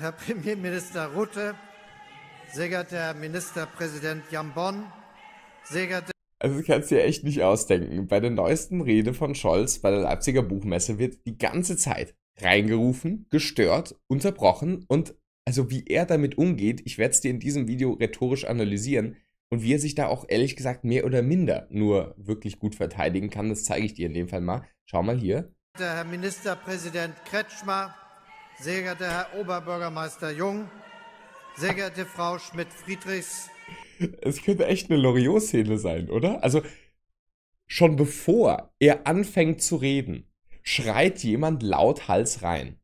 Herr Premierminister Rutte, sehr geehrter Herr Ministerpräsident Jambon, sehr geehrte also ich kann es dir echt nicht ausdenken. Bei der neuesten Rede von Scholz bei der Leipziger Buchmesse wird die ganze Zeit reingerufen, gestört, unterbrochen und also wie er damit umgeht, ich werde es dir in diesem Video rhetorisch analysieren und wie er sich da auch ehrlich gesagt mehr oder minder nur wirklich gut verteidigen kann, das zeige ich dir in dem Fall mal. Schau mal hier. Herr Ministerpräsident Kretschmer, sehr geehrter Herr Oberbürgermeister Jung, sehr geehrte Frau Schmidt-Friedrichs, es könnte echt eine Loriot-Szene sein, oder? Also, schon bevor er anfängt zu reden, schreit jemand laut Hals rein.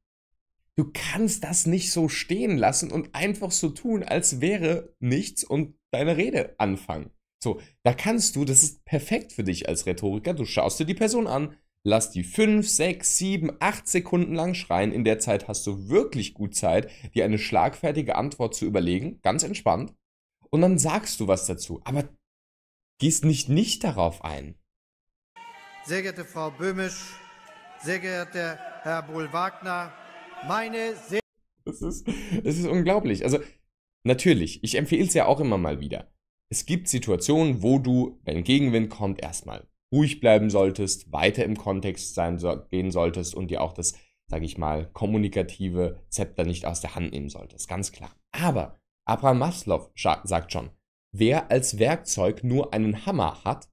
Du kannst das nicht so stehen lassen und einfach so tun, als wäre nichts und deine Rede anfangen. So, da kannst du, das ist perfekt für dich als Rhetoriker, du schaust dir die Person an, lass die 5, 6, 7, 8 Sekunden lang schreien. In der Zeit hast du wirklich gut Zeit, dir eine schlagfertige Antwort zu überlegen, ganz entspannt und dann sagst du was dazu, aber gehst nicht nicht darauf ein. Sehr geehrte Frau Böhmisch, sehr geehrter Herr Bohl-Wagner, meine sehr das ist, das ist unglaublich. Also natürlich, ich empfehle es ja auch immer mal wieder. Es gibt Situationen, wo du, wenn Gegenwind kommt, erstmal ruhig bleiben solltest, weiter im Kontext sein so, gehen solltest und dir auch das, sage ich mal, kommunikative Zepter nicht aus der Hand nehmen solltest. Ganz klar. Aber Abraham Maslow sagt schon, wer als Werkzeug nur einen Hammer hat,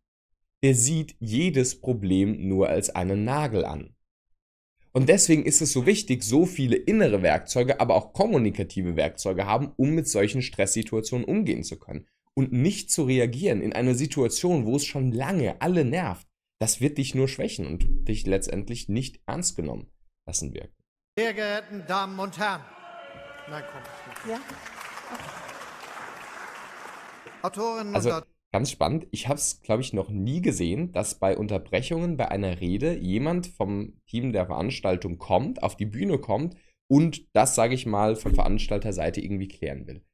der sieht jedes Problem nur als einen Nagel an. Und deswegen ist es so wichtig, so viele innere Werkzeuge, aber auch kommunikative Werkzeuge haben, um mit solchen Stresssituationen umgehen zu können. Und nicht zu reagieren in einer Situation, wo es schon lange alle nervt, das wird dich nur schwächen und dich letztendlich nicht ernst genommen lassen wirken. Sehr geehrten Damen und Herren. Nein, komm. Ja. Autoren also, ganz spannend. Ich habe es, glaube ich, noch nie gesehen, dass bei Unterbrechungen bei einer Rede jemand vom Team der Veranstaltung kommt, auf die Bühne kommt und das, sage ich mal, von Veranstalterseite irgendwie klären will.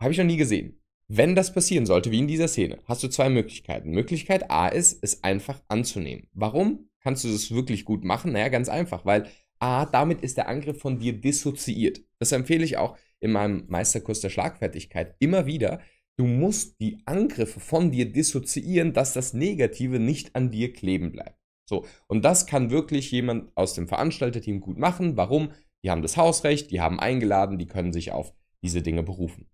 Habe ich noch nie gesehen. Wenn das passieren sollte, wie in dieser Szene, hast du zwei Möglichkeiten. Möglichkeit A ist, es einfach anzunehmen. Warum kannst du das wirklich gut machen? Naja, ganz einfach, weil A, damit ist der Angriff von dir dissoziiert. Das empfehle ich auch in meinem Meisterkurs der Schlagfertigkeit immer wieder. Du musst die Angriffe von dir dissoziieren, dass das Negative nicht an dir kleben bleibt. So, und das kann wirklich jemand aus dem Veranstalterteam gut machen. Warum? Die haben das Hausrecht, die haben eingeladen, die können sich auf diese Dinge berufen.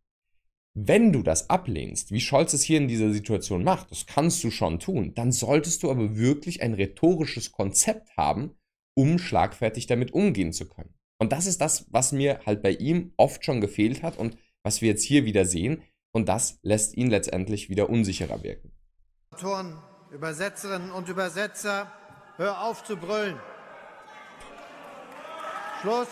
Wenn du das ablehnst, wie Scholz es hier in dieser Situation macht, das kannst du schon tun, dann solltest du aber wirklich ein rhetorisches Konzept haben, um schlagfertig damit umgehen zu können. Und das ist das, was mir halt bei ihm oft schon gefehlt hat und was wir jetzt hier wieder sehen. Und das lässt ihn letztendlich wieder unsicherer wirken. Autoren, Übersetzerinnen und Übersetzer, hör auf zu brüllen. Schluss.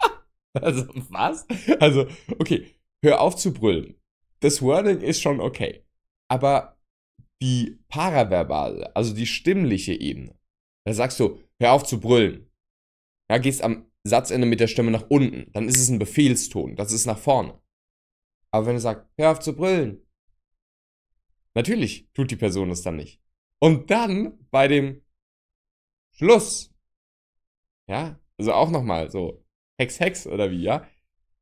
Also, was? Also, okay, hör auf zu brüllen. Das Wording ist schon okay. Aber die paraverbale, also die stimmliche Ebene, da sagst du, hör auf zu brüllen. Ja, gehst am Satzende mit der Stimme nach unten, dann ist es ein Befehlston, das ist nach vorne. Aber wenn du sagst, hör auf zu brüllen, natürlich tut die Person es dann nicht. Und dann bei dem Schluss, ja, also auch nochmal so, Hex, Hex oder wie, ja,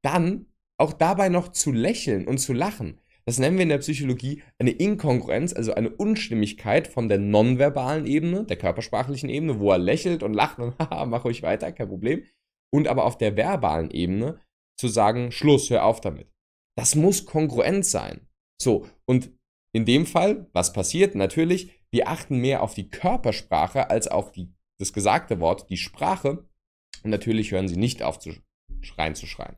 dann auch dabei noch zu lächeln und zu lachen. Das nennen wir in der Psychologie eine Inkongruenz, also eine Unstimmigkeit von der nonverbalen Ebene, der körpersprachlichen Ebene, wo er lächelt und lacht und haha, mach ruhig weiter, kein Problem. Und aber auf der verbalen Ebene zu sagen, Schluss, hör auf damit. Das muss kongruent sein. So, und in dem Fall, was passiert? Natürlich, wir achten mehr auf die Körpersprache als auf die, das gesagte Wort, die Sprache. Und natürlich hören sie nicht auf zu schreien zu schreien.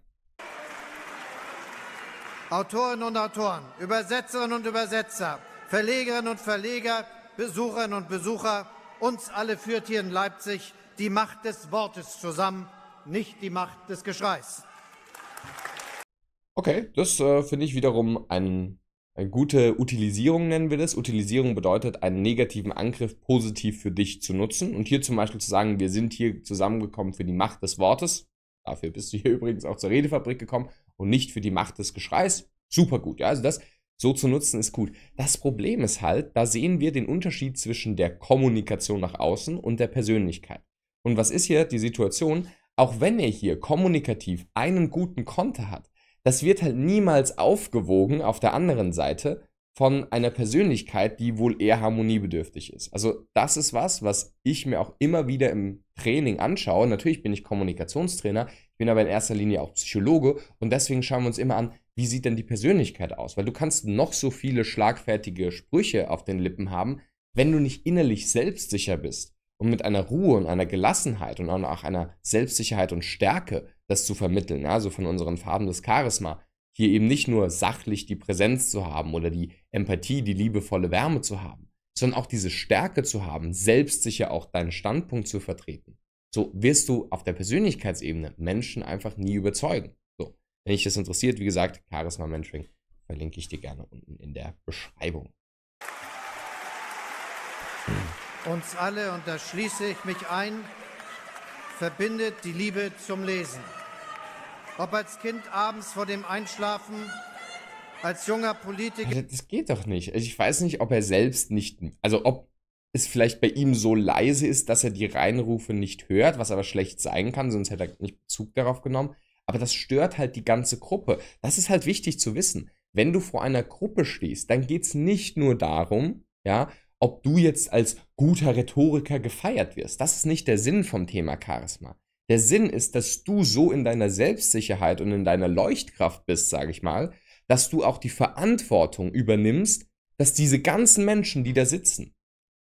Autorinnen und Autoren, Übersetzerinnen und Übersetzer, Verlegerinnen und Verleger, Besucherinnen und Besucher, uns alle führt hier in Leipzig die Macht des Wortes zusammen, nicht die Macht des Geschreis. Okay, das äh, finde ich wiederum ein, eine gute Utilisierung, nennen wir das. Utilisierung bedeutet, einen negativen Angriff positiv für dich zu nutzen. Und hier zum Beispiel zu sagen, wir sind hier zusammengekommen für die Macht des Wortes. Dafür bist du hier übrigens auch zur Redefabrik gekommen und nicht für die Macht des Geschreis. Super gut, ja. Also das so zu nutzen ist gut. Das Problem ist halt, da sehen wir den Unterschied zwischen der Kommunikation nach außen und der Persönlichkeit. Und was ist hier die Situation? auch wenn er hier kommunikativ einen guten Konter hat, das wird halt niemals aufgewogen auf der anderen Seite von einer Persönlichkeit, die wohl eher harmoniebedürftig ist. Also das ist was, was ich mir auch immer wieder im Training anschaue. Natürlich bin ich Kommunikationstrainer, ich bin aber in erster Linie auch Psychologe und deswegen schauen wir uns immer an, wie sieht denn die Persönlichkeit aus? Weil du kannst noch so viele schlagfertige Sprüche auf den Lippen haben, wenn du nicht innerlich selbstsicher bist und mit einer Ruhe und einer Gelassenheit und auch einer Selbstsicherheit und Stärke das zu vermitteln, also von unseren Farben des Charisma, hier eben nicht nur sachlich die Präsenz zu haben oder die Empathie, die liebevolle Wärme zu haben, sondern auch diese Stärke zu haben, selbstsicher auch deinen Standpunkt zu vertreten. So wirst du auf der Persönlichkeitsebene Menschen einfach nie überzeugen. So, wenn dich das interessiert, wie gesagt, Charisma Mentoring verlinke ich dir gerne unten in der Beschreibung. Uns alle, und da schließe ich mich ein, verbindet die Liebe zum Lesen. Ob als Kind abends vor dem Einschlafen, als junger Politiker. Das geht doch nicht. Also ich weiß nicht, ob er selbst nicht, also ob es vielleicht bei ihm so leise ist, dass er die Reinrufe nicht hört, was aber schlecht sein kann, sonst hätte er nicht Bezug darauf genommen. Aber das stört halt die ganze Gruppe. Das ist halt wichtig zu wissen. Wenn du vor einer Gruppe stehst, dann geht es nicht nur darum, ja, ob du jetzt als guter Rhetoriker gefeiert wirst. Das ist nicht der Sinn vom Thema Charisma. Der Sinn ist, dass du so in deiner Selbstsicherheit und in deiner Leuchtkraft bist, sage ich mal, dass du auch die Verantwortung übernimmst, dass diese ganzen Menschen, die da sitzen,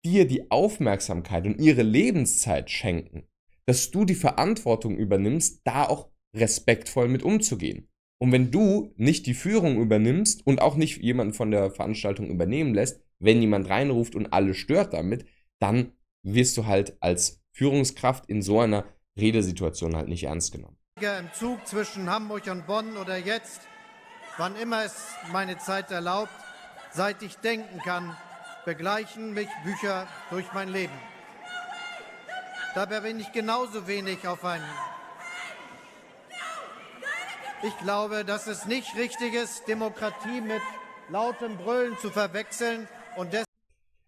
dir die Aufmerksamkeit und ihre Lebenszeit schenken, dass du die Verantwortung übernimmst, da auch respektvoll mit umzugehen. Und wenn du nicht die Führung übernimmst und auch nicht jemanden von der Veranstaltung übernehmen lässt, wenn jemand reinruft und alle stört damit, dann wirst du halt als Führungskraft in so einer Redesituation halt nicht ernst genommen. Im Zug zwischen Hamburg und Bonn oder jetzt, wann immer es meine Zeit erlaubt, seit ich denken kann, begleichen mich Bücher durch mein Leben. Dabei bin ich genauso wenig auf einen. Ich glaube, dass es nicht richtig ist, Demokratie mit lautem Brüllen zu verwechseln und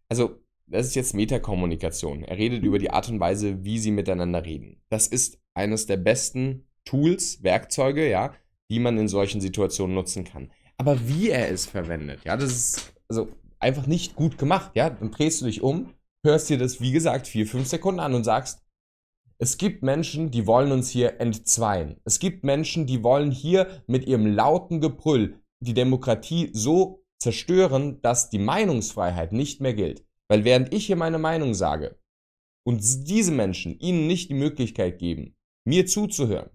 Also, das ist jetzt Metakommunikation. Er redet über die Art und Weise, wie sie miteinander reden. Das ist eines der besten Tools, Werkzeuge, ja, die man in solchen Situationen nutzen kann. Aber wie er es verwendet, ja, das ist also einfach nicht gut gemacht, ja. Dann drehst du dich um, hörst dir das, wie gesagt, vier, fünf Sekunden an und sagst, es gibt Menschen, die wollen uns hier entzweien. Es gibt Menschen, die wollen hier mit ihrem lauten Gebrüll die Demokratie so zerstören, dass die Meinungsfreiheit nicht mehr gilt. Weil während ich hier meine Meinung sage und diese Menschen ihnen nicht die Möglichkeit geben, mir zuzuhören,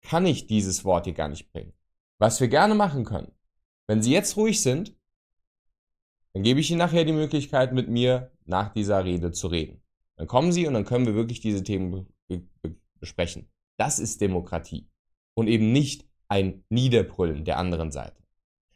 kann ich dieses Wort hier gar nicht bringen. Was wir gerne machen können, wenn sie jetzt ruhig sind, dann gebe ich ihnen nachher die Möglichkeit, mit mir nach dieser Rede zu reden. Dann kommen sie und dann können wir wirklich diese Themen besprechen. Das ist Demokratie. Und eben nicht ein Niederbrüllen der anderen Seite.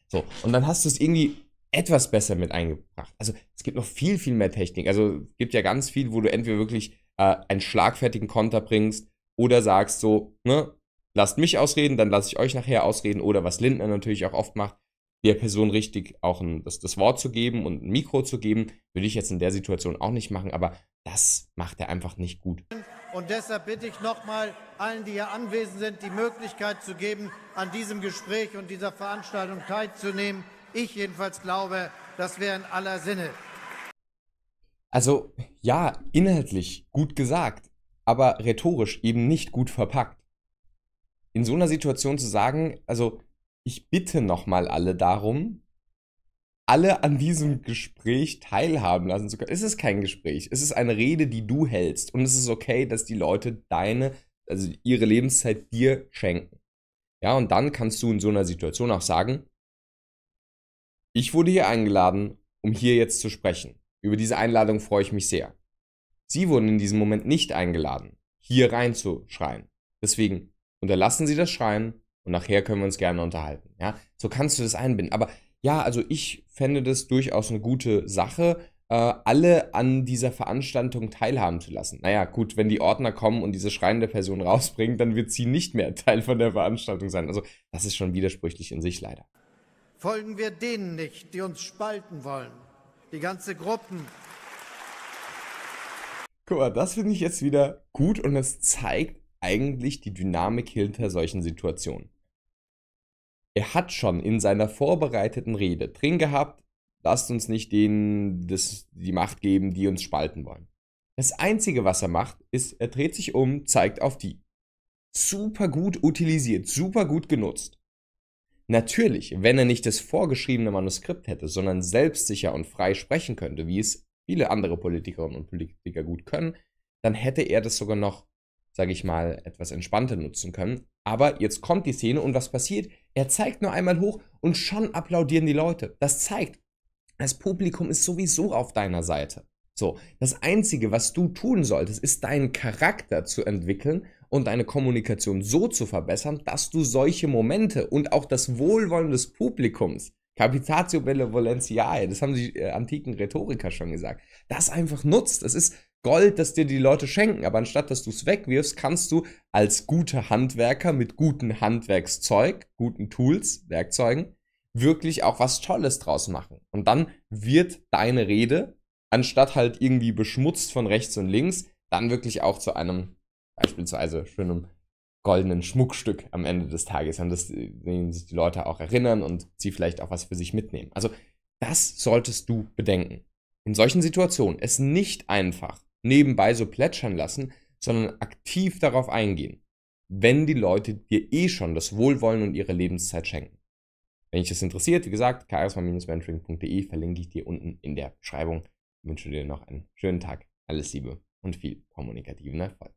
So, und dann hast du es irgendwie etwas besser mit eingebracht. Also es gibt noch viel, viel mehr Technik. Also es gibt ja ganz viel, wo du entweder wirklich äh, einen schlagfertigen Konter bringst oder sagst so, ne, lasst mich ausreden, dann lasse ich euch nachher ausreden. Oder was Lindner natürlich auch oft macht, der Person richtig auch ein, das, das Wort zu geben und ein Mikro zu geben, würde ich jetzt in der Situation auch nicht machen, aber das macht er einfach nicht gut. Und deshalb bitte ich nochmal allen, die hier anwesend sind, die Möglichkeit zu geben, an diesem Gespräch und dieser Veranstaltung teilzunehmen. Ich jedenfalls glaube, das wäre in aller Sinne. Also ja, inhaltlich gut gesagt, aber rhetorisch eben nicht gut verpackt. In so einer Situation zu sagen, also ich bitte nochmal alle darum, alle an diesem Gespräch teilhaben lassen zu können. Es ist kein Gespräch, es ist eine Rede, die du hältst. Und es ist okay, dass die Leute deine, also ihre Lebenszeit dir schenken. Ja, und dann kannst du in so einer Situation auch sagen, ich wurde hier eingeladen, um hier jetzt zu sprechen. Über diese Einladung freue ich mich sehr. Sie wurden in diesem Moment nicht eingeladen, hier reinzuschreien. Deswegen unterlassen Sie das Schreien und nachher können wir uns gerne unterhalten. Ja, so kannst du das einbinden. Aber ja, also ich fände das durchaus eine gute Sache, äh, alle an dieser Veranstaltung teilhaben zu lassen. Naja, gut, wenn die Ordner kommen und diese schreiende Person rausbringen, dann wird sie nicht mehr Teil von der Veranstaltung sein. Also das ist schon widersprüchlich in sich leider. Folgen wir denen nicht, die uns spalten wollen. Die ganze Gruppen guck mal, das finde ich jetzt wieder gut und es zeigt eigentlich die Dynamik hinter solchen Situationen. Er hat schon in seiner vorbereiteten Rede drin gehabt, lasst uns nicht denen das, die Macht geben, die uns spalten wollen. Das Einzige, was er macht, ist, er dreht sich um, zeigt auf die. Super gut utilisiert, super gut genutzt. Natürlich, wenn er nicht das vorgeschriebene Manuskript hätte, sondern selbstsicher und frei sprechen könnte, wie es viele andere Politikerinnen und Politiker gut können, dann hätte er das sogar noch, sage ich mal, etwas entspannter nutzen können. Aber jetzt kommt die Szene und was passiert? Er zeigt nur einmal hoch und schon applaudieren die Leute. Das zeigt, das Publikum ist sowieso auf deiner Seite. So, das Einzige, was du tun solltest, ist deinen Charakter zu entwickeln und deine Kommunikation so zu verbessern, dass du solche Momente und auch das Wohlwollen des Publikums, Capitatio Benevolentiae, das haben die äh, antiken Rhetoriker schon gesagt, das einfach nutzt. Es ist Gold, das dir die Leute schenken, aber anstatt dass du es wegwirfst, kannst du als guter Handwerker mit gutem Handwerkszeug, guten Tools, Werkzeugen, wirklich auch was Tolles draus machen. Und dann wird deine Rede anstatt halt irgendwie beschmutzt von rechts und links, dann wirklich auch zu einem beispielsweise schönen goldenen Schmuckstück am Ende des Tages, an das sich die Leute auch erinnern und sie vielleicht auch was für sich mitnehmen. Also das solltest du bedenken. In solchen Situationen es nicht einfach nebenbei so plätschern lassen, sondern aktiv darauf eingehen, wenn die Leute dir eh schon das Wohlwollen und ihre Lebenszeit schenken. Wenn dich das interessiert, wie gesagt, charisma-mentoring.de verlinke ich dir unten in der Beschreibung wünsche dir noch einen schönen Tag. Alles Liebe und viel kommunikativen Erfolg.